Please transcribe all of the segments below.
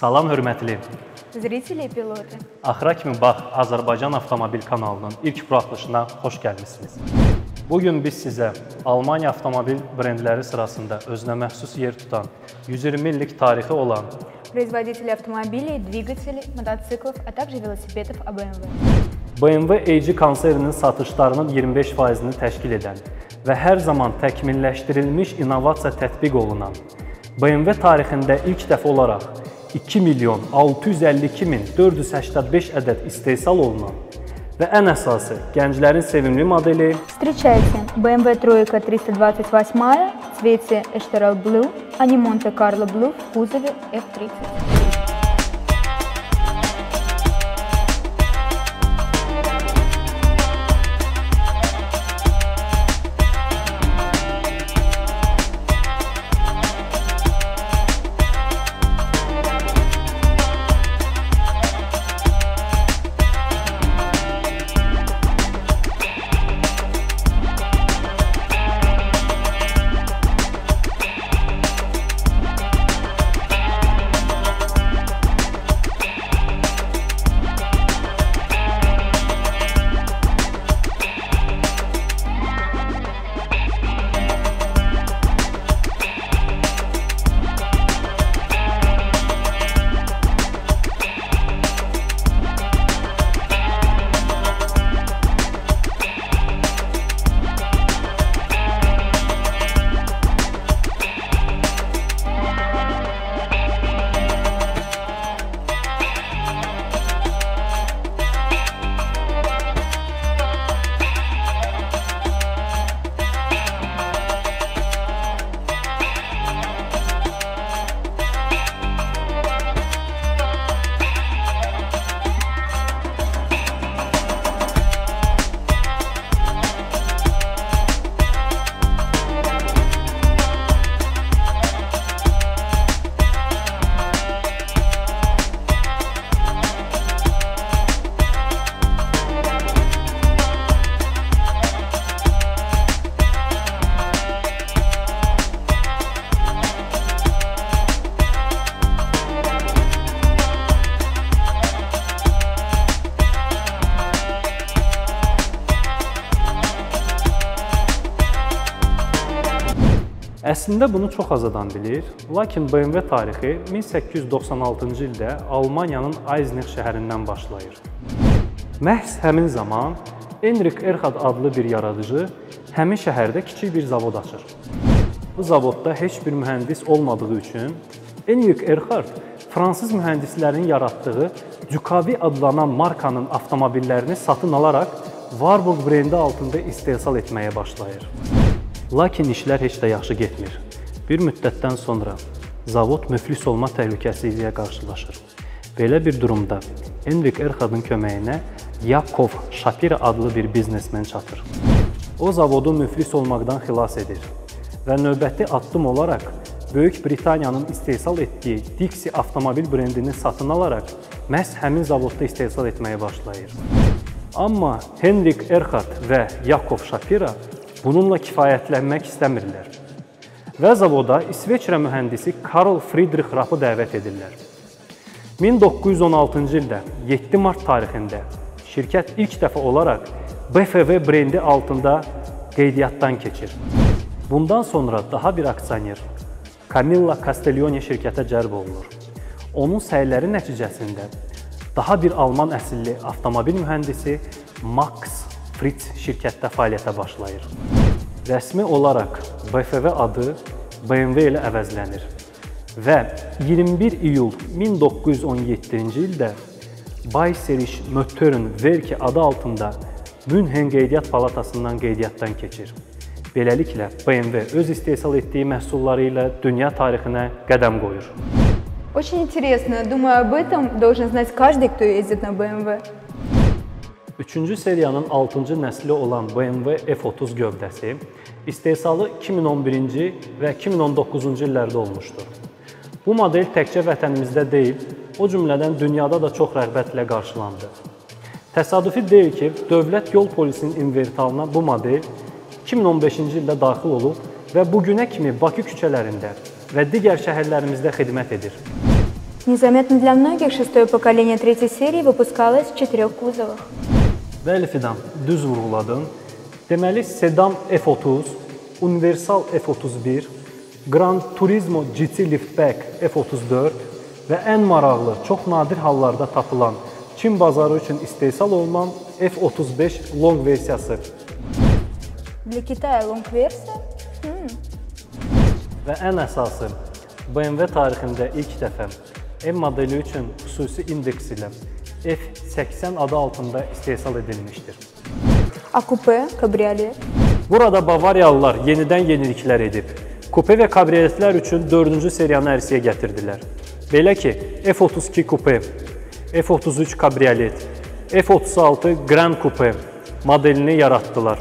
Salam hörmətli. Zrители и пилоты. Axıra kimi bax Azərbaycan Avtomobil kanalının ilk buraxılışına xoş gəlmisiniz. Bu gün biz sizə Almaniya avtomobil brendləri sırasında özünə məxsus yer tutan 120 illik tarixi olan Производители автомобилей, двигателей, мотоциклов, а также велосипедов ABMV. BMW AG konserninin satışlarının 25%-ni təşkil edən və hər zaman təkmilləşdirilmiş innovasiya tətbiq olunan BMW tarixində ilk dəfə olaraq 2 milyon 652 min 485 ədəd istehsal olunan və ən əsası gənclərin sevimli modeli Встречайте BMW тройка 328 в цвете Esterel Blue, а не Monte Carlo Blue в кузове F30. Əslində bunu çox az adam bilir, lakin BMW tarixi 1896-cı ildə Almaniyanın Eisenach şəhərindən başlayır. Məhz həmin zaman Enrik Erhard adlı bir yaradıcı həmin şəhərdə kiçik bir zavod açır. Bu zavodda heç bir mühəndis olmadığı üçün Enrik Erhard fransız mühəndislərinin yaratdığı Ducavi adlanan markanın avtomobillərini satın alaraq Warburg brendi altında istehsal etməyə başlayır. Lakin işlər heç də yaxşı getmir. Bir müddətdən sonra zavod müflis olma təhlükəsi ilə qarşılaşır. Belə bir durumda Enrik Erhardın köməyinə Yakov Shapira adlı bir biznesmen çatır. O zavodu müflis olmaqdan xilas edir və növbəti addım olaraq Böyük Britaniyanın istehsal etdiyi Dixie avtomobil brendini satın alaraq məhz həmin zavodda istehsal etməyə başlayır. Amma Henrik Erhard və Yakov Shapira bununla kifayətlənmək istəmirlər və zavoda İsveçrə mühəndisi Karl Friedrich Rappı dəvət edirlər. 1916-cı ildə 7 mart tarixində şirkət ilk dəfə olaraq BFV brendi altında qeydiyyatdan keçir. Bundan sonra daha bir aksioner Camilla Castiglione şirkətə cəlb olunur. Onun səyləri nəticəsində daha bir alman əsilli avtomobil mühəndisi Max Fritz şirkətdə fəaliyyətə başlayır. Rəsmi olaraq BFV adı BMW ilə əvəzlənir və 21 iyul 1917-ci ildə Bayseriş Mötörün Verki adı altında Münhen Qeydiyyat Palatasından qeydiyyatdan keçir. Beləliklə BMW öz istehsal etdiyi məhsulları ilə dünya tarixinə qədəm qoyur. Очень интересно. Думаю, об этом должен знать каждый, кто ездит на BMW. 3-cü seriyanın 6-cı nəsli olan BMW F30 gövdəsi istehsalı 2011-ci və 2019-cu illərdə olmuşdur. Bu model təkcə vətənimizdə deyil, o cümlədən dünyada da çox rəğbətlə qarşılandı. Təsadüfi deyil ki, Dövlət Yol Polisinin inventarına bu model 2015-ci ildə daxil olub və bu günə kimi Bakı küçələrində və digər şəhərlərimizdə xidmət edir. Незаметно для многих шестое поколение третьей серии выпускалось в четырех кузовах. Bəli Fidan, düz vurğuladın. Deməli sedan F30, universal F31, Gran Turismo GT Liftback F34 və ən maraqlı, çox nadir hallarda tapılan Çin bazarı üçün istehsal olunan F35 long versiyası Для Китая лонг-версия? və ən əsası BMW tarixində ilk dəfə M modeli üçün xüsusi indeks ilə F80 adı altında istehsal edilmişdir. А купе, кабриолет? Burada Bavariyalılar yenidən yeniliklər edib. Kupe və kabrioletlər üçün 4-cü seriyanı ərsəyə gətirdilər. Belə ki, F32 kupe, F33 kabriolet, F36 Grand Coupe modelini yaratdılar.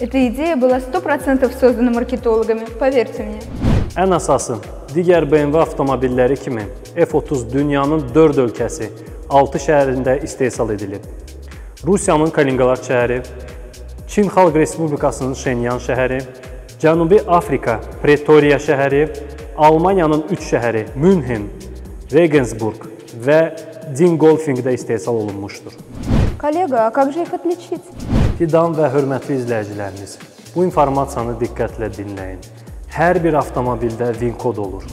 Эта идея была 100% создана маркетологами, поверьте мне. Ən əsası, digər BMW avtomobilləri kimi F30 dünyanın 4 ölkəsi, 6 şəhərində istehsal edilib. Rusiyanın Kaliningrad şəhəri, Çin Xalq Respublikasının Şenyan şəhəri, Cənubi Afrika Pretoria şəhəri, Almaniyanın 3 şəhəri Münhen, Regensburg və Dingolfingdə istehsal olunmuşdur. Коллега, а как же их отличить? Fidan və hörmətli izləyicilərimiz, bu informasiyanı diqqətlə dinləyin. Hər bir avtomobildə VIN kod olur.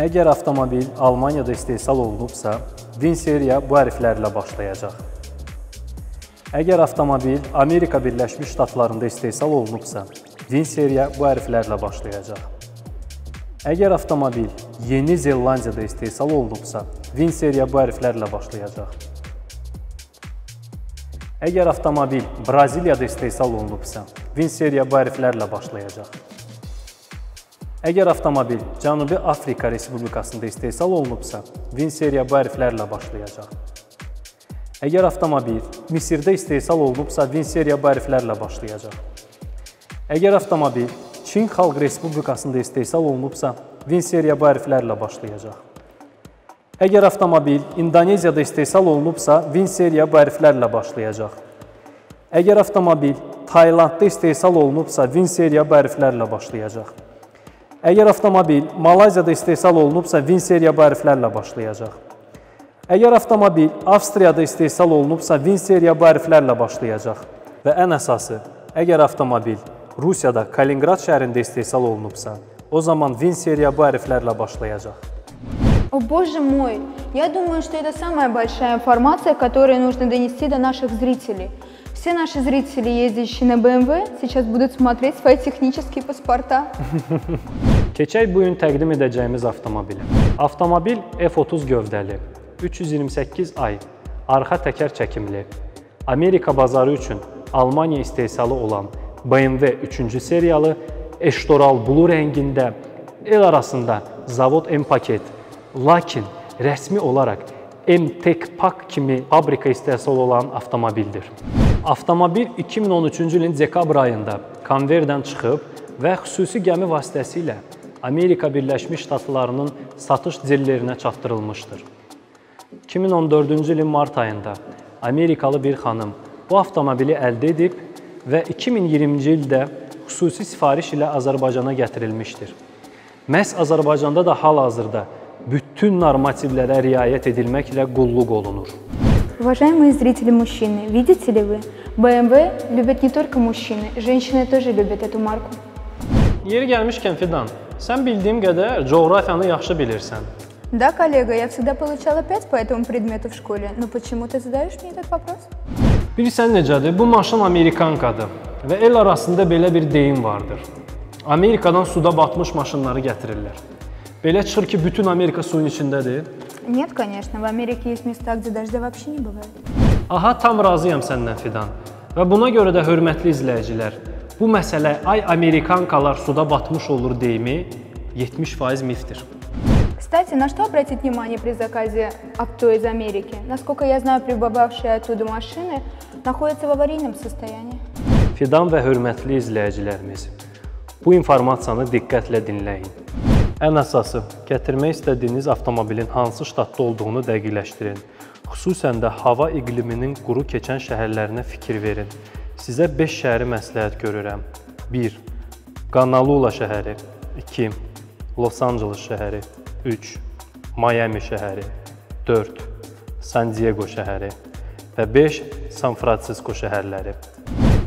Əgər avtomobil Almaniyada istehsal olunubsa, VIN seriya bu hərflərlə başlayacaq. Əgər avtomobil Amerika Birləşmiş Ştatlarında istehsal olunubsa, VIN seriya bu hərflərlə başlayacaq. Əgər avtomobil Yeni Zelandiyada istehsal olunubsa, VIN seriya bu hərflərlə başlayacaq. Əgər avtomobil Braziliyada istehsal olunubsa, VIN seriya bu hərflərlə başlayacaq. Əgər avtomobil Cənubi Afrika Respublikasında istehsal olunubsa, VIN seriya bu hərflərlə başlayacaq. Əgər avtomobil Misirdə istehsal olunubsa, VIN seriya bu hərflərlə başlayacaq. Əgər avtomobil Çin Xalq Respublikasında istehsal olunubsa, VIN seriya bu hərflərlə başlayacaq. Əgər avtomobil İndoneziyada istehsal olunubsa, VIN seriya bu hərflərlə başlayacaq. Əgər avtomobil Taylandda istehsal olunubsa, VIN seriya bu hərflərlə başlayacaq. Əgər avtomobil Malayziyada istehsal olunubsa, VIN seriya bu hərflərlə başlayacaq. Əgər avtomobil Avstriyada istehsal olunubsa, VIN seriya bu hərflərlə başlayacaq. Və ən əsası, əgər avtomobil Rusiyada Kaliningrad şəhərində istehsal olunubsa, o zaman VIN seriya bu hərflərlə başlayacaq. О боже мой, я думаю, что это самая большая информация, которую нужно донести до наших зрителей. Все наши зрители, ездящие на BMW, сейчас будут смотреть свои технические паспорта. Keçək bu gün təqdim edəcəyimiz avtomobilə. Avtomobil F30 gövdəli, 328 ay, arxa təkər çəkimli, Amerika bazarı üçün Almaniya istehsalı olan BMW 3-cü seriyalı Eştoral Blue rəngində el arasında zavod M paket, lakin rəsmi olaraq M-Tech Pack kimi fabrika istehsal olan avtomobildir. Avtomobil 2013-cü ilin dekabr ayında konveyerdən çıxıb və xüsusi gəmi vasitəsilə Amerika Birləşmiş Ştatlarının satış dillerinə çatdırılmışdır. 2014-cü ilin mart ayında Amerikalı bir xanım bu avtomobili əldə edib və 2020-ci ildə xüsusi sifariş ilə Azərbaycana gətirilmişdir. Məhz Azərbaycanda da hal-hazırda bütün normativlərə riayət edilməklə qulluq olunur. Уважаемые зрители мужчины, видите ли вы, BMW любят не только мужчины, женщины тоже любят эту марку. Yeri gəlmişkən Fidan, sən bildiyim qədər coğrafiyanı yaxşı bilirsən. Да, коллега, я всегда получала 5 по этому предмету в школе, но почему ты задаешь мне этот вопрос? Bilirsən necədir? Bu maşın Amerikankadır və el arasında belə bir deyim vardır. Amerikadan suda batmış maşınları gətirirlər. Belə çıxır ki, bütün Amerika suyun içindədir. Нет, конечно, в Америке есть места, где дождя вообще не бывает. Aha, tam razıyam səndən Fidan. Və buna görə də hörmətli izləyicilər, bu məsələ ay Amerikankalar suda batmış olur deyimi 70% mifdir. Кстати, на что обратить внимание при заказе авто из Америки? Насколько я знаю, прибывавшие оттуда машины находятся в аварийном состоянии. Fidan və hörmətli izləyicilərimiz, bu informasiyanı diqqətlə dinləyin. Ən əsası, gətirmək istədiyiniz avtomobilin hansı ştatda olduğunu dəqiqləşdirin. Xüsusən də hava iqliminin quru keçən şəhərlərinə fikir verin. Sizə 5 şəhəri məsləhət görürəm. 1. Honolulu şəhəri, 2. Los Angeles şəhəri, 3. Miami şəhəri, 4 San Diego şəhəri və 5 San Fransisko şəhərləri.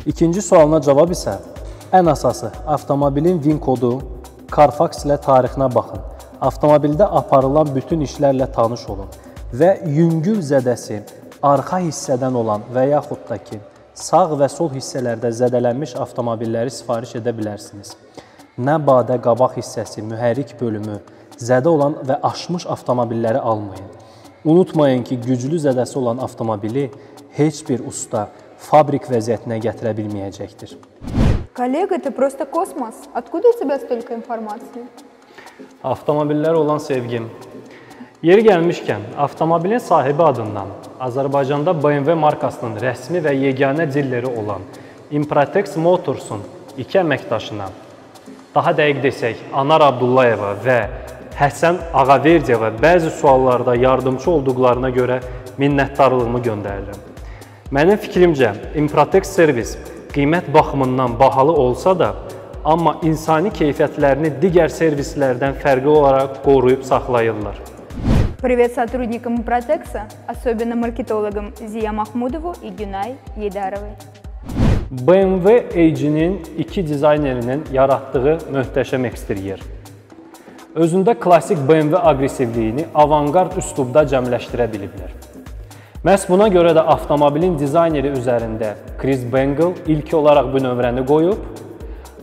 İkinci sualına cavab isə ən əsası avtomobilin VIN kodu, Carfax ilə tarixinə baxın. Avtomobildə aparılan bütün işlərlə tanış olun və yüngül zədəsi arxa hissədən olan və yaxud da ki, sağ və sol hissələrdə zədələnmiş avtomobilləri sifariş edə bilərsiniz. Nə badə qabaq hissəsi, mühərrik bölümü zədə olan və aşmış avtomobilləri almayın. Unutmayın ki, güclü zədəsi olan avtomobili heç bir usta fabrik vəziyyətinə gətirə bilməyəcəkdir. Коллега, ты просто космос. Откуда у тебя столько информации? Avtomobillərə olan sevgim. Yeri gəlmişkən, avtomobilin sahibi adından Azərbaycanda BMW markasının rəsmi və yeganə dilləri olan Improtex Motorsun iki əməkdaşına, daha dəqiq desək, Anar Abdullayeva və Həsən Ağaverdiyeva bəzi suallarda yardımçı olduqlarına görə minnətdarlığımı göndərirəm. Mənim fikrimcə, Improtex servis qiymət baxımından bahalı olsa da, amma insani keyfiyyətlərini digər servislərdən fərqli olaraq qoruyub saxlayırlar. Привет сотрудникам Протекса, особенно маркетологам Зия Махмудову и Гюнай Ейдаровой. BMW AG-nin iki dizaynerinin yaratdığı möhtəşəm eksteryer. Özündə klassik BMW aqressivliyini avangard üslubda cəmləşdirə biliblər. Məhz buna görə də avtomobilin dizayneri üzərində Chris Bangle ilk olaraq bu nömrəni qoyub,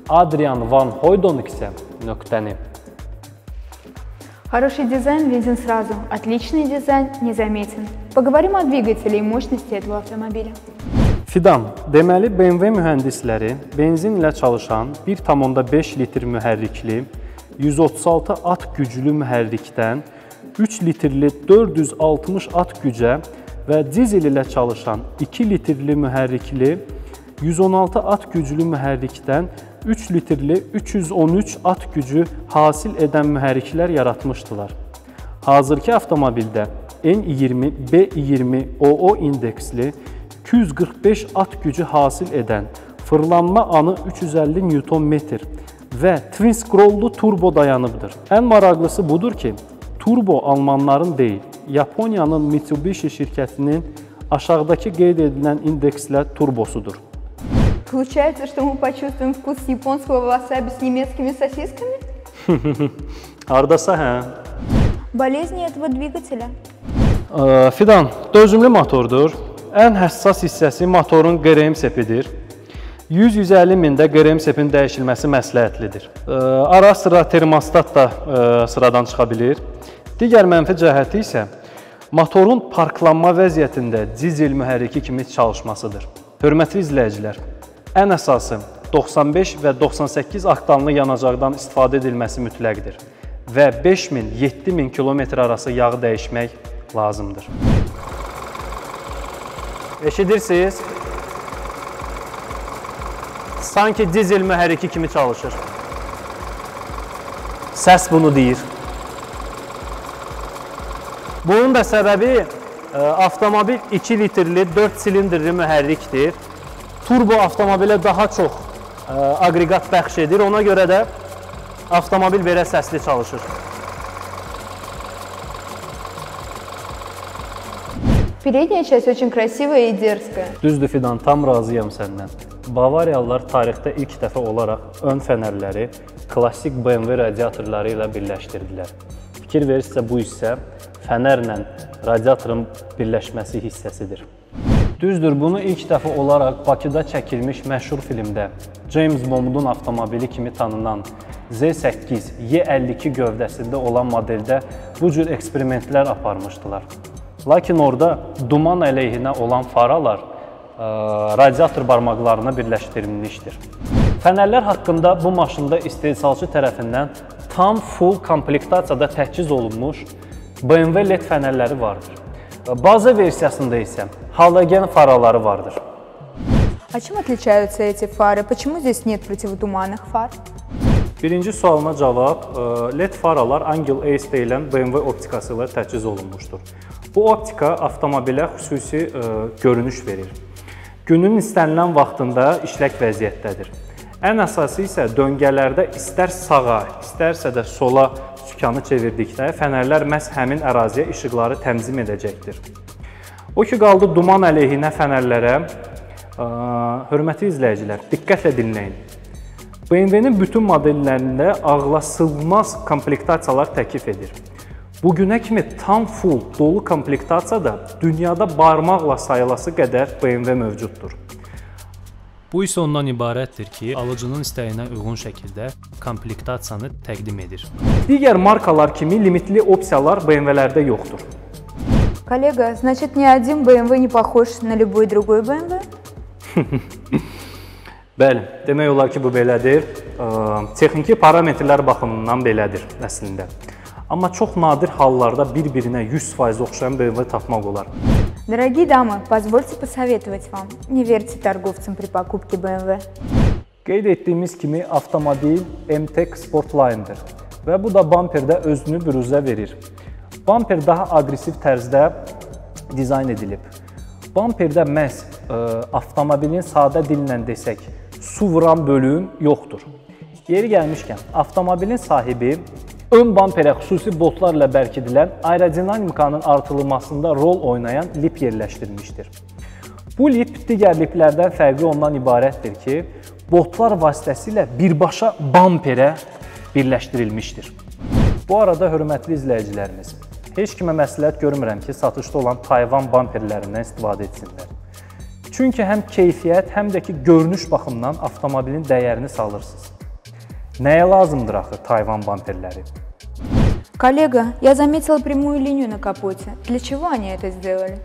Adrian Van Hooydonk isə nöqtəni Хороший дизайн виден сразу, отличный дизайн незаметен. Поговорим о двигателе и мощности этого автомобиля. Fidan, deməli BMW mühəndisləri benzin ilə çalışan 1.5 litr mühərrikli 136 at güclü mühərrikdən 3 litrli 460 at gücə və dizel ilə çalışan 2 litrli mühərrikli 116 at güclü mühərrikdən 3 litrli 313 at gücü hasil edən mühərriklər yaratmışdılar. Hazırki avtomobildə N20, B20, OO indeksli 245 at gücü hasil edən fırlanma anı 350 Nm və twin scrolllu turbo dayanıbdır. Ən maraqlısı budur ki, turbo almanların deyil, Yaponiyanın Mitsubishi şirkətinin aşağıdakı qeyd edilən indekslə turbosudur. Получается, что мы почувствуем вкус японского васаби с немецкими сосисками? Hardasa hə? Болезни этого двигателя? Ə, Fidan, dözümlü motordur. Ən həssas hissəsi motorun QRM sepidir. 100-150 mində QRM sepin dəyişilməsi məsləhətlidir. Ə, Ara sıra termostat da ə, sıradan çıxa bilər. Digər mənfi cəhəti isə motorun parklanma vəziyyətində dizel mühərriki kimi çalışmasıdır. Hörmətli izləyicilər, ən əsası 95 və 98 oktanlı yanacaqdan istifadə edilməsi mütləqdir və 5000-7000 km arası yağı dəyişmək lazımdır. Eşidirsiniz? Sanki dizel mühərriki kimi çalışır. Səs bunu deyir. Bunun da səbəbi ə, avtomobil 2 litrli 4 silindrli mühərrikdir. Turbo avtomobilə daha çox ə, aqreqat bəxş edir. Ona görə də avtomobil belə səsli çalışır. Передняя часть очень красивая и дерзкая. Düzdür Fidan, tam razıyam səndən. Bavariyalılar tarixdə ilk dəfə olaraq ön fənərləri klassik BMW radiatorları ilə birləşdirdilər. Fikir verirsə bu hissə fənərlə radiatorun birləşməsi hissəsidir. Düzdür, bunu ilk dəfə olaraq Bakıda çəkilmiş məşhur filmdə James Bondun avtomobili kimi tanınan Z8 Y52 gövdəsində olan modeldə bu cür eksperimentlər aparmışdılar. Lakin orada duman əleyhinə olan faralar ə, radiator barmaqlarına birləşdirilmişdir. Fənərlər haqqında bu maşında istehsalçı tərəfindən tam full komplektasiyada təchiz olunmuş BMW LED fənərləri vardır. Baza versiyasında isə halogen faraları vardır. А чем отличаются эти фары? Почему здесь нет противотуманных фар? Birinci sualına cavab, ə, LED faralar Angel Ace deyilən BMW optikası ilə təchiz olunmuşdur. Bu optika avtomobilə xüsusi ə, görünüş verir. Günün istənilən vaxtında işlək vəziyyətdədir. Ən əsası isə döngələrdə istər sağa, istərsə də sola sükanı çevirdikdə fənərlər məhz həmin əraziyə işıqları tənzim edəcəkdir. O ki qaldı duman əleyhinə fənərlərə, ə, hörmətli izləyicilər, diqqətlə dinləyin. BMW-nin bütün modellərində ağla sığmaz komplektasiyalar təklif edir. Bu günə kimi tam full dolu komplektasiyada dünyada barmaqla sayılası qədər BMW mövcuddur. Bu isə ondan ibarətdir ki, alıcının istəyinə uyğun şəkildə komplektasiyanı təqdim edir. Digər markalar kimi limitli opsiyalar BMW-lərdə yoxdur. Коллега, значит, ни один BMW не похож на любой другой BMW? Bəli, demək olar ki, bu belədir. Texniki parametrlər baxımından belədir əslində. Amma çox nadir hallarda bir-birinə 100% oxşayan BMW tapmaq olar. Дорогие дамы, позвольте посоветовать вам, не верьте торговцам при покупке BMW. Qeyd etdiyimiz kimi avtomobil MTEC Sportline-dir və bu da bamperdə özünü büruzə verir. Bamper daha aqressiv tərzdə dizayn edilib. Bamperdə məhz ə, avtomobilin sadə dillə desək, su vuran bölüm yoxdur. Yeri gəlmişkən, avtomobilin sahibi ön bamperə xüsusi botlarla bərkidilən aerodinamikanın artırılmasında rol oynayan lip yerləşdirilmişdir. Bu lip digər liplərdən fərqli ondan ibarətdir ki, botlar vasitəsilə birbaşa bamperə birləşdirilmişdir. Bu arada hörmətli izləyicilərimiz, heç kimə məsləhət görmürəm ki, satışda olan Tayvan bamperlərindən istifadə etsinlər. Çünki həm keyfiyyət, həm də ki, görünüş baxımından avtomobilin dəyərini salırsınız. Nəyə lazımdır axı Tayvan bamperləri? Коллега, я заметила прямую линию на капоте. Для чего они это сделали?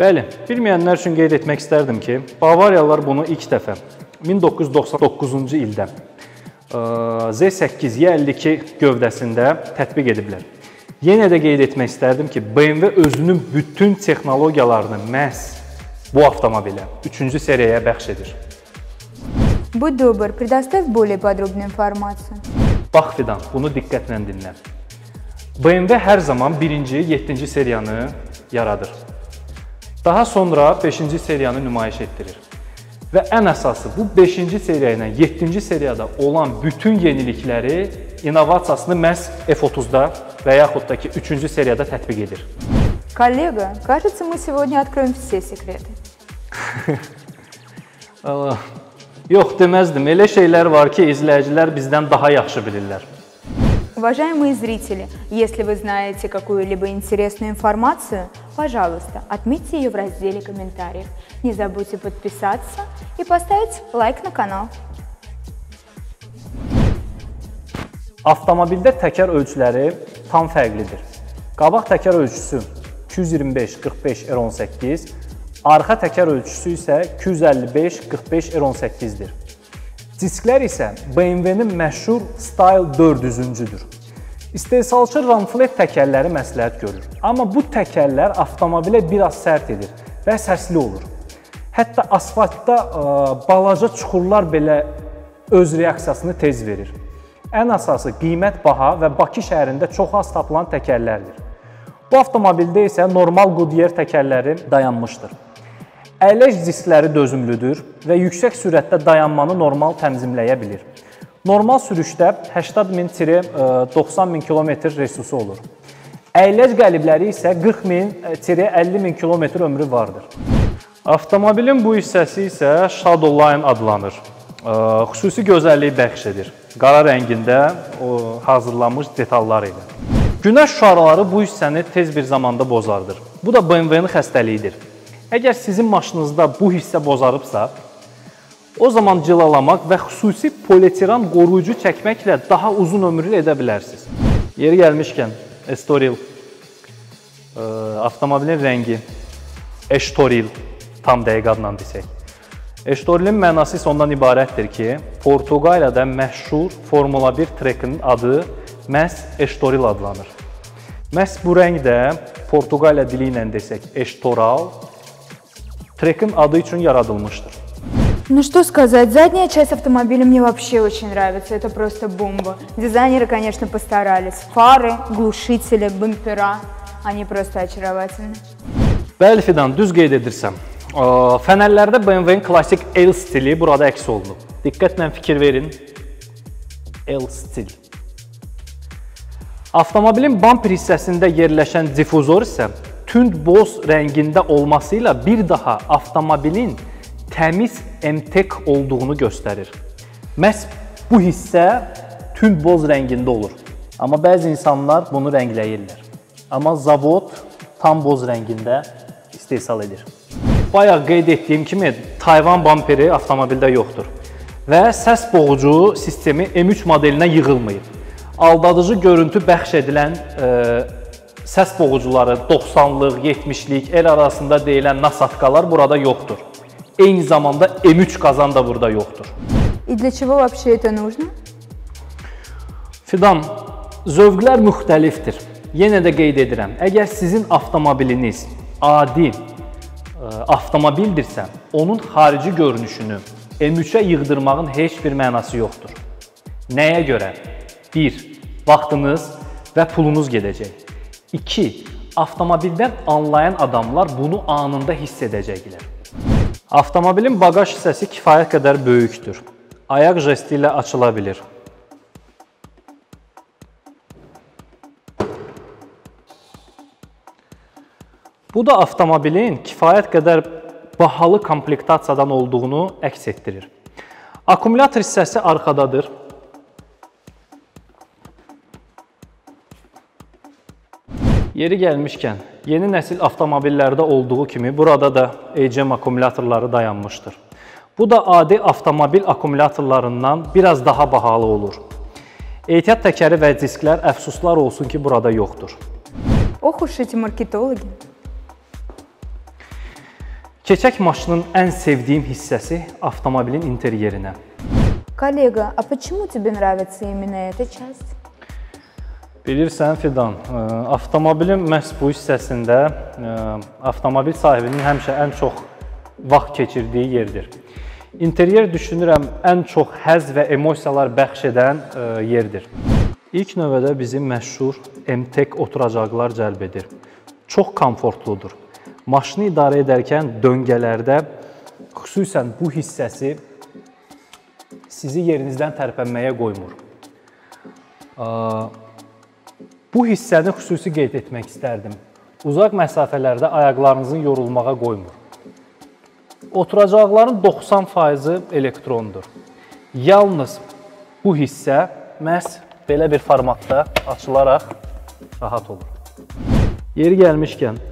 Bəli, bilməyənlər üçün qeyd etmək istərdim ki, Bavariyalılar bunu ilk dəfə 1999-cu ildə Z8Y52 gövdəsində tətbiq ediblər. Yenə də qeyd etmək istərdim ki, BMW özünün bütün texnologiyalarını məhz bu avtomobilə 3-cü seriyaya bəxş edir. Будь добр, предоставь более подробную информацию. Bax Fidan, bunu diqqətlə dinlə. BMW hər zaman 1-ci, 7-ci seriyanı yaradır. Daha sonra 5-ci seriyanı nümayiş etdirir. Və ən əsası bu 5-ci seriya ilə 7-ci seriyada olan bütün yenilikləri, innovasiyasını məhz F30-da və yaxud da ki 3-cü seriyada tətbiq edir. Коллега, кажется, мы сегодня откроем все секреты. Allah. Yox deməzdim. Elə şeylər var ki, izləyicilər bizdən daha yaxşı bilirlər. Уважаемые зрители, если вы знаете какую-либо интересную информацию, пожалуйста, отметьте ее в разделе комментариев. Не забудьте подписаться и поставить лайк на канал. Avtomobildə təkər ölçüləri tam fərqlidir. Qabaq təkər ölçüsü 225 45 R18, arxa təkər ölçüsü isə 255 45 R18-dir. Disklər isə BMW-nin məşhur Style 400-cüdür. İstehsalçı ramflet təkərləri məsləhət görür. Amma bu təkərlər avtomobilə biraz sərt edir və səsli olur. Hətta asfaltda ə, balaca çuxurlar belə öz reaksiyasını tez verir. Ən əsası qiymət baha və Bakı şəhərində çox az tapılan təkərlərdir. Bu avtomobildə isə normal Goodyear təkərləri dayanmışdır. Əyləc diskləri dözümlüdür və yüksək sürətdə dayanmanı normal tənzimləyə bilir. Normal sürüşdə 80 min-90 min kilometr resursu olur. Əyləc qəlibləri isə 40 min-50 min kilometr ömrü vardır. Avtomobilin bu hissəsi isə Shadowline adlanır. Xüsusi gözəllik bəxş edir. Qara rəngində o hazırlanmış detalları ilə. Günəş şüaları bu hissəni tez bir zamanda bozardır. Bu da BMW-nin xəstəliyidir. Əgər sizin maşınınızda bu hissə bozarıbsa, o zaman cilalamaq və xüsusi polietiran qoruyucu çəkməklə daha uzun ömürlü edə bilərsiniz. Yeri gəlmişkən, Estoril ə, avtomobilin rəngi Estoril tam dəqiq adla desək. Estorilin mənası isə ondan ibarətdir ki, Portuqaliyada məşhur Formula 1 trekinin adı məhz Estoril adlanır. Məhz bu rəng də Portuqaliya dili ilə desək Estoral trekin adı üçün yaradılmışdır. Ну что сказать, задняя часть автомобиля мне вообще очень нравится, это просто бомба. Дизайнеры, конечно, постарались. Фары, глушители, бампера, они просто очаровательны. Bəli Fidan, düz qeyd edirsən. Fənərlərdə BMW-nin klassik L stili burada əks olunub. Diqqətlə fikir verin. L-stil. Avtomobilin bamper hissəsində yerləşən difuzor isə tünd boz rəngində olması ilə bir daha avtomobilin təmiz MTEK olduğunu göstərir. Məhz bu hissə tünd boz rəngində olur. Amma bəzi insanlar bunu rəngləyirlər. Amma zavod tam boz rəngində istehsal edir. Bayaq qeyd etdiyim kimi Tayvan bamperi avtomobildə yoxdur və səs boğucu sistemi M3 modelinə yığılmayıb. Aldadıcı görüntü bəxş edilən e, səs boğucuları 90-lıq, 70-lik, el arasında deyilən nasatkalar burada yoxdur. Eyni zamanda M3 qazan da burada yoxdur. И для чего вообще это нужно? Fidan, zövqlər müxtəlifdir. Yenə də qeyd edirəm, əgər sizin avtomobiliniz adi ə, avtomobildirsə, onun xarici görünüşünü M3-ə yığdırmağın heç bir mənası yoxdur. Nəyə görə? 1. Vaxtınız və pulunuz gedəcək. 2. Avtomobildən anlayan adamlar bunu anında hiss edəcəklər. Avtomobilin baqaj hissəsi kifayət qədər böyükdür. Ayaq jesti ilə açıla bilər. Bu da avtomobilin kifayət qədər bahalı komplektasiyadan olduğunu əks etdirir. Akkumulyator hissəsi arxadadır. Yeri gəlmişkən, yeni nəsil avtomobillərdə olduğu kimi burada da AGM akkumulyatorları dayanmışdır. Bu da adi avtomobil akkumulyatorlarından biraz daha bahalı olur. Ehtiyat təkəri və disklər əfsuslar olsun ki, burada yoxdur. Ох уж эти маркетологи. Keçək maşının ən sevdiyim hissəsi avtomobilin interyerinə. Коллега, а почему тебе нравится именно эта часть? Bilirsən Fidan, ə, avtomobilin məhz bu hissəsində ə, avtomobil sahibinin həmişə ən çox vaxt keçirdiyi yerdir. İnteryer düşünürəm ən çox həzz və emosiyalar bəxş edən ə, yerdir. İlk növbədə bizi məşhur MTEK oturacaqlar cəlb edir. Çox komfortludur. Maşını idarə edərkən döngələrdə xüsusən bu hissəsi sizi yerinizdən tərpənməyə qoymur. Ə, Bu hissəni xüsusi qeyd etmək istərdim. Uzaq məsafələrdə ayaqlarınızın yorulmağa qoymur. Oturacaqların 90%-i elektrondur. Yalnız bu hissə məhz belə bir formatda açılaraq rahat olur. Yeri gəlmişkən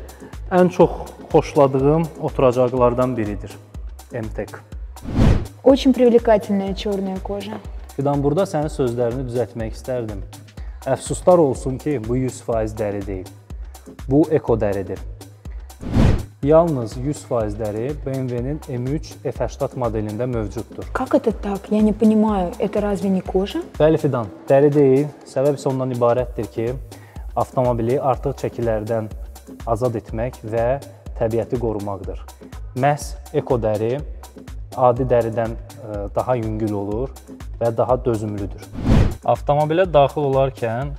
ən çox xoşladığım oturacaqlardan biridir. MTEK. Очень привлекательная черная кожа. Fidan burada sənin sözlərini düzəltmək istərdim. Əfsuslar olsun ki, bu 100% dəri deyil. Bu eko dəridir. Yalnız 100% dəri BMW-nin M3 F80 modelində mövcuddur. Как это так? Я не понимаю, это разве не кожа? Bəli Fidan, dəri deyil. Səbəb isə ondan ibarətdir ki, avtomobili artıq çəkilərdən azad etmək və təbiəti qorumaqdır. Məhz eko dəri adi dəridən ə, daha yüngül olur və daha dözümlüdür. Avtomobilə daxil olarkən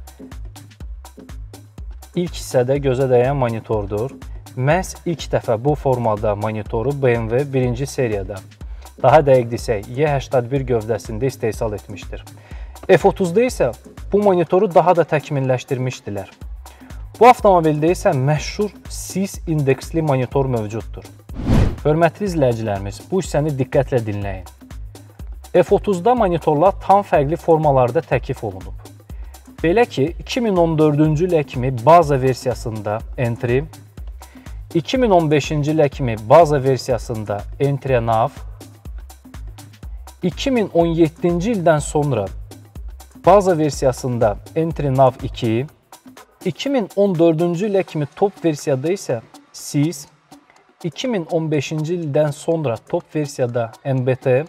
ilk hissədə gözə dəyən monitordur. Məhz ilk dəfə bu formada monitoru BMW 1-ci seriyada, daha dəqiq desək, Y81 gövdəsində istehsal etmişdir. F30-da isə bu monitoru daha da təkmilləşdirmişdilər. Bu avtomobildə isə məşhur SIS indeksli monitor mövcuddur. Hörmətli izləyicilərimiz, bu hissəni diqqətlə dinləyin. F30-da monitorlar tam fərqli formalarda təklif olunub. Belə ki, 2014-cü ilə kimi baza versiyasında Entry, 2015-ci ilə kimi baza versiyasında Entry Nav, 2017-ci ildən sonra baza versiyasında Entry Nav 2, 2014-cü ilə kimi top versiyada isə SIS, 2015-ci ildən sonra top versiyada MBT,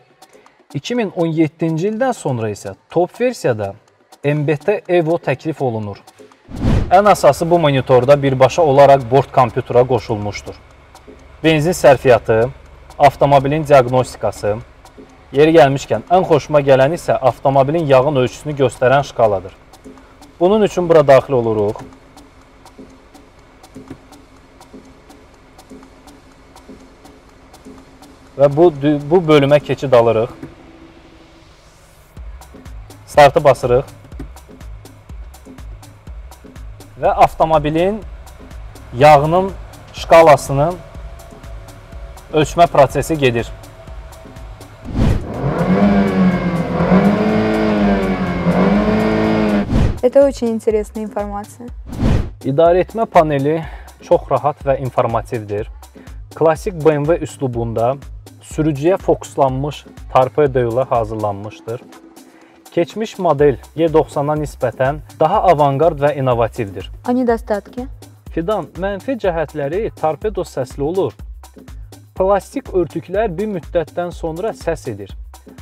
2017-ci ildən sonra isə top versiyada MBT Evo təklif olunur. Ən əsası bu monitorda birbaşa olaraq bord kompütera qoşulmuşdur. Benzin sərfiyyatı, avtomobilin diaqnostikası, yeri gəlmişkən ən xoşuma gələn isə avtomobilin yağın ölçüsünü göstərən şkaladır. Bunun üçün bura daxil oluruq. Və bu bu bölümə keçid alırıq. Startı basırıq. Və avtomobilin yağının şkalasının ölçmə prosesi gedir. Это очень интересная информация. İdarəetmə paneli çox rahat və informativdir. Klassik BMW üslubunda sürücüyə fokuslanmış torpedo ilə hazırlanmışdır. Keçmiş model Y90-a nisbətən daha avanqard və innovativdir. A nedostatki? Fidan, mənfi cəhətləri torpedo səsli olur. Plastik örtüklər bir müddətdən sonra səs edir.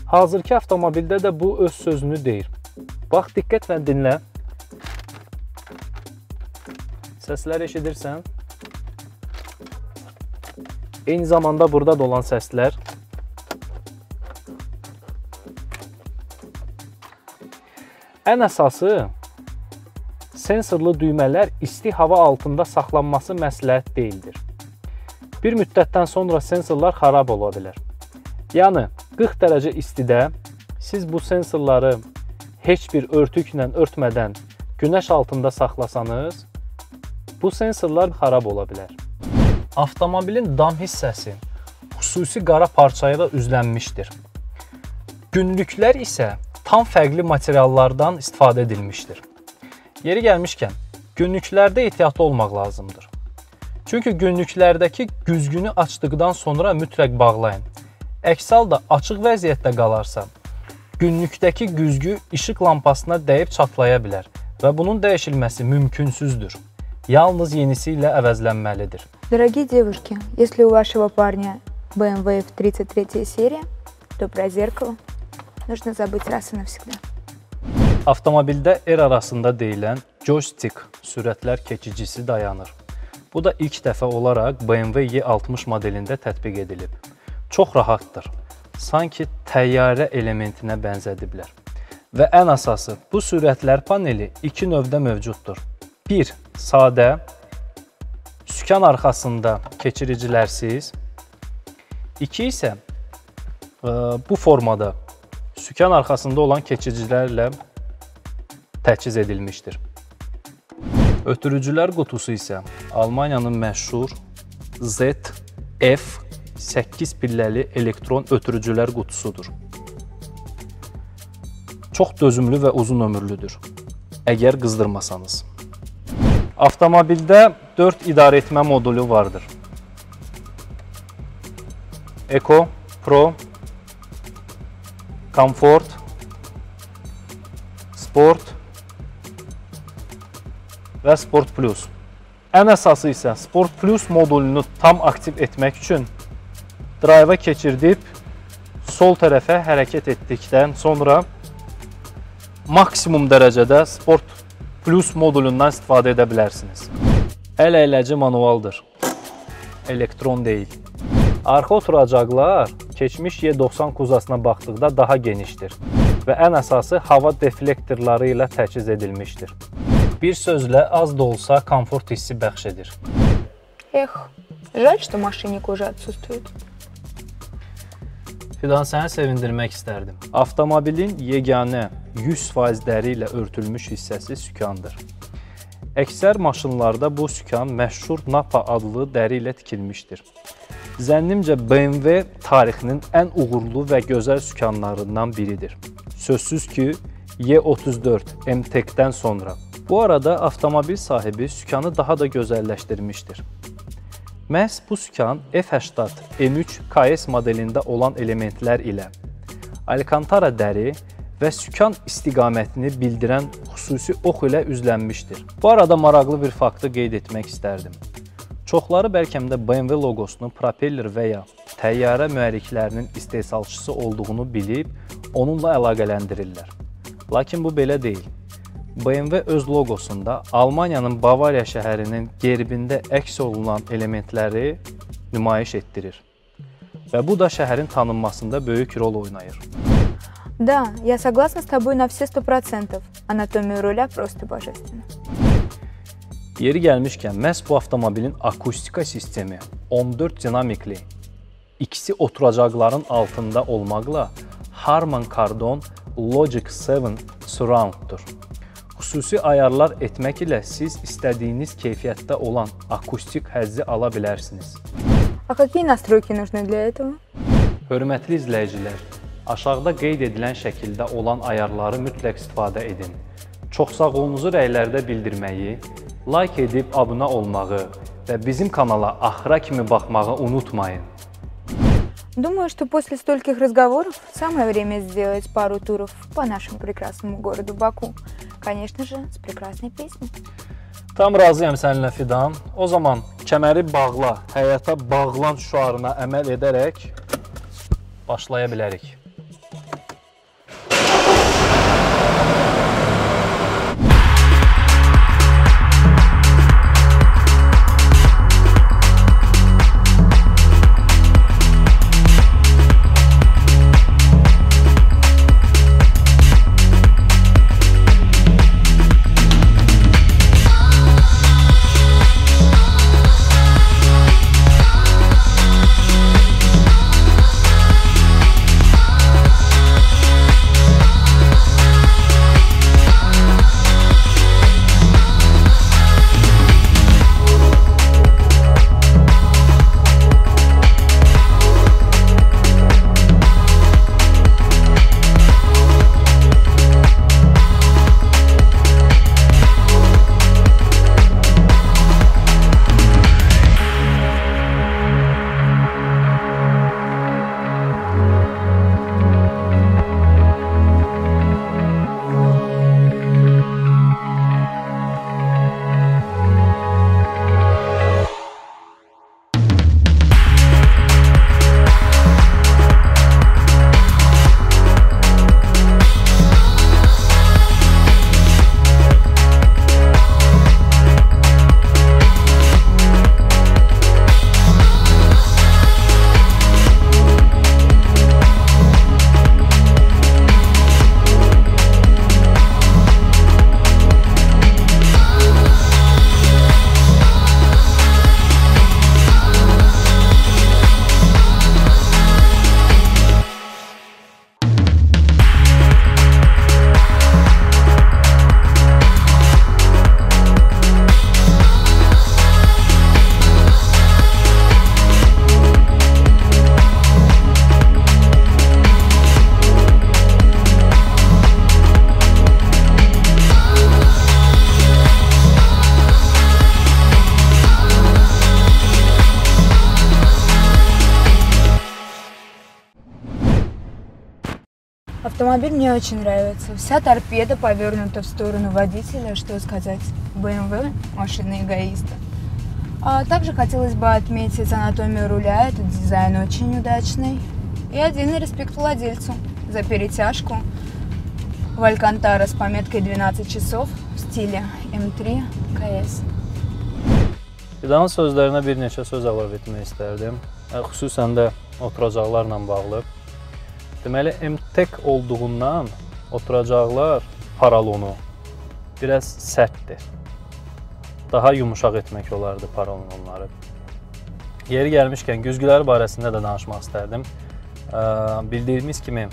Hazırki avtomobildə də bu öz sözünü deyir. Bax, diqqətlə dinlə. Səsləri eşidirsən? Eyni zamanda burada da olan səslər Ən əsası sensorlu düymələr isti hava altında saxlanması məsləhət deyildir. Bir müddətdən sonra sensorlar xarab ola bilər. Yəni 40 dərəcə istidə siz bu sensorları heç bir örtüklə örtmədən günəş altında saxlasanız, bu sensorlar xarab ola bilər. Avtomobilin dam hissəsi xüsusi qara parça ilə üzlənmişdir. Günlüklər isə tam fərqli materiallardan istifadə edilmişdir. Yeri gəlmişkən, günlüklərdə ehtiyatlı olmaq lazımdır. Çünki günlüklərdəki güzgünü açdıqdan sonra mütləq bağlayın. Əks halda açıq vəziyyətdə qalarsa, günlükdəki güzgü işıq lampasına dəyib çatlaya bilər və bunun dəyişilməsi mümkünsüzdür. Yalnız yenisi ilə əvəzlənməlidir. Дорогие девушки, если у вашего парня BMW в 33 серия, то про зеркало нужно забыть раз и навсегда. Avtomobildə R arasında deyilən joystick sürətlər keçicisi dayanır. Bu da ilk dəfə olaraq BMW E60 modelində tətbiq edilib. Çox rahatdır. Sanki təyyarə elementinə bənzədiblər. Və ən əsası, bu sürətlər paneli iki növdə mövcuddur. 1. Sadə sükan arxasında keçiricilərsiz. 2 isə ə, bu formada sükan arxasında olan keçicilərlə təchiz edilmişdir. Ötürücülər qutusu isə Almaniyanın məşhur ZF8 pilləli elektron ötürücülər qutusudur. Çox dözümlü və uzun ömürlüdür. Əgər qızdırmasanız. Avtomobildə 4 idarəetmə modulu vardır. Eco, Pro, Comfort, Sport və Sport Plus. Ən əsası isə Sport Plus modulunu tam aktiv etmək üçün drive-a keçirdib sol tərəfə hərəkət etdikdən sonra maksimum dərəcədə Sport Plus modulundan istifadə edə bilərsiniz. Əl əyləci manualdır. Elektron deyil. Arxa oturacaqlar keçmiş Y90 kuzasına baxdıqda daha genişdir və ən əsası hava deflektorları ilə təchiz edilmişdir. Bir sözlə az da olsa komfort hissi bəxş edir. Эх, жаль, что мошенник уже отсутствует. Fidan səni sevindirmək istərdim. Avtomobilin yeganə 100% dəri ilə örtülmüş hissəsi sükandır. Əksər maşınlarda bu sükan məşhur Napa adlı dəri ilə tikilmişdir. Zənnimcə BMW tarixinin ən uğurlu və gözəl sükanlarından biridir. Sözsüz ki, Y34 MTEK-dən sonra. Bu arada avtomobil sahibi sükanı daha da gözəlləşdirmişdir. Məhz bu sükan F80 M3 KS modelində olan elementlər ilə Alcantara dəri və sükan istiqamətini bildirən xüsusi ox ilə üzlənmişdir. Bu arada maraqlı bir faktı qeyd etmək istərdim. Çoxları bəlkə də BMW loqosunu propeller və ya təyyarə mühərriklərinin istehsalçısı olduğunu bilib onunla əlaqələndirirlər. Lakin bu belə deyil. BMW öz loqosunda Almaniyanın Bavariya şəhərinin gerbində əks olunan elementləri nümayiş etdirir. Və bu da şəhərin tanınmasında böyük rol oynayır. Да, я согласна с тобой на все сто процентов. Анатомия руля просто божественна. Yeri gəlmişkən, məhz bu avtomobilin akustika sistemi 14 dinamikli, ikisi oturacaqların altında olmaqla Harman Kardon Logic 7 Surround-dur. Xüsusi ayarlar etmək ilə siz istədiyiniz keyfiyyətdə olan akustik həzzi ala bilərsiniz. А какие настройки нужны для этого? Hörmətli izləyicilər, aşağıda qeyd edilən şəkildə olan ayarları mütləq istifadə edin. Çoxsağolumuzu rəylərdə bildirməyi, like edib abunə olmağı və bizim kanala axıra kimi baxmağı unutmayın. Думаю, что после стольких разговоров самое время сделать пару туров по нашему прекрасному городу Баку. Конечно же, с прекрасной песней. Tam razıyam səninlə Fidan. O zaman kəməri bağla, həyata bağlan şüarına əməl edərək başlaya bilərik. Автомобиль мне очень нравится. Вся торпеда повернута в сторону водителя, что сказать. BMW – машина эгоиста. А также хотелось бы отметить анатомию руля. Этот дизайн очень удачный. И отдельный респект владельцу за перетяжку в Алькантара с пометкой 12 часов в стиле M3 KS. Fidanın sözlərinə bir neçə söz əlavə etmək istərdim. Xüsusən də oturacaqlarla bağlı. Deməli, MTEK olduğundan oturacaqlar paralonu biraz sərtdir. Daha yumuşaq etmək olardı paralon onları. Yeri gəlmişkən güzgülər barəsində də danışmaq istərdim. Bildiyimiz kimi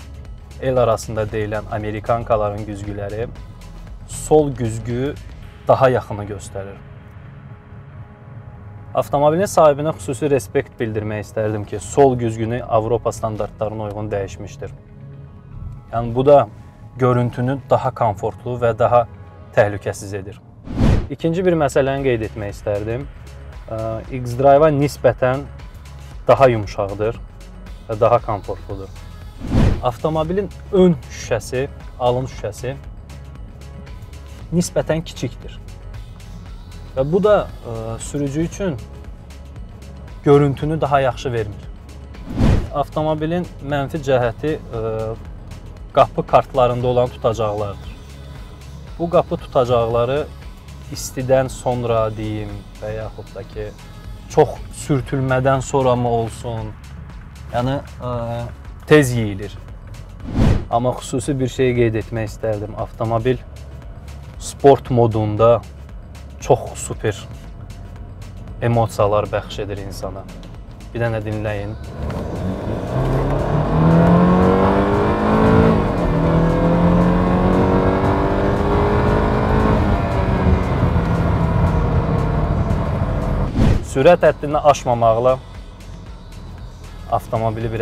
el arasında deyilən Amerikankaların güzgüləri sol güzgü daha yaxını göstərir. Avtomobilin sahibinə xüsusi respekt bildirmək istərdim ki, sol güzgünü Avropa standartlarına uyğun dəyişmişdir. Yəni bu da görüntünü daha komfortlu və daha təhlükəsiz edir. İkinci bir məsələni qeyd etmək istərdim. X-Drive-a nisbətən daha yumşaqdır və daha komfortludur. Avtomobilin ön şüşəsi, alın şüşəsi nisbətən kiçikdir. Və bu da ə, e, sürücü üçün görüntünü daha yaxşı vermir. Avtomobilin mənfi cəhəti ə, e, qapı kartlarında olan tutacaqlardır. Bu qapı tutacaqları istidən sonra deyim və yaxud da ki çox sürtülmədən sonra mı olsun, yəni ə, e, tez yeyilir. Amma xüsusi bir şey qeyd etmək istərdim. Avtomobil sport modunda çox super emosiyalar bəxş edir insana. Bir dənə dinləyin. Sürət həddini aşmamaqla avtomobili bir